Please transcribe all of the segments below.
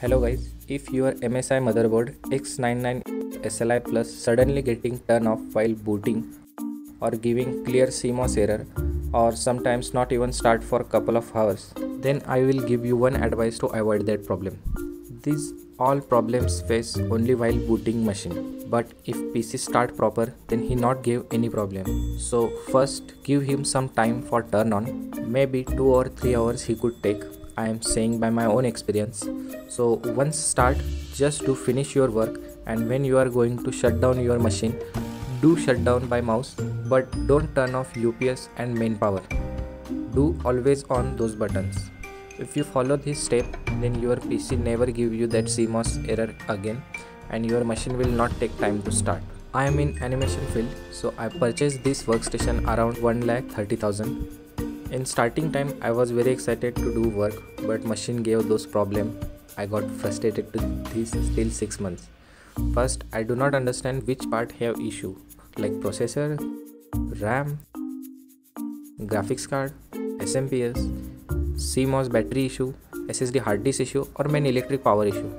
Hello guys, if your MSI motherboard X99 SLI Plus suddenly getting turned off while booting or giving clear CMOS error or sometimes not even start for couple of hours, then I will give you one advice to avoid that problem. These all problems face only while booting machine. But if PC start proper then he not give any problem. So first give him some time for turn on. Maybe 2 or 3 hours he could take I am saying by my own experience. So once start, just do finish your work and when you are going to shut down your machine, do shut down by mouse but don't turn off UPS and main power. Do always on those buttons. If you follow this step, then your PC never give you that CMOS error again and your machine will not take time to start. I am in animation field so I purchased this workstation around 1 lakh 30,000 in starting time I was very excited to do work but machine gave those problem. I got frustrated to this still 6 months. First I do not understand which part have issue like processor, RAM, graphics card, SMPS, CMOS battery issue, SSD hard disk issue or main electric power issue.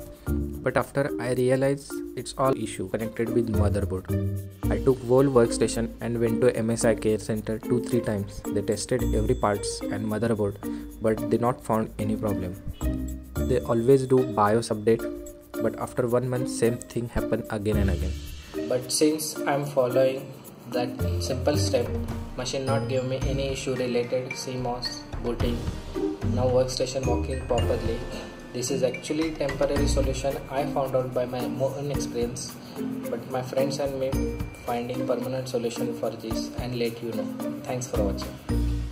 But after I realized it's all issue connected with motherboard. I took whole workstation and went to MSI care center 2-3 times. They tested every parts and motherboard but they not found any problem. They always do BIOS update but after one month same thing happen again and again. But since I'm following that simple step, machine not give me any issue related CMOS booting, now workstation working properly this is actually temporary solution I found out by my own experience, but my friends and me finding permanent solution for this and let you know. Thanks for watching.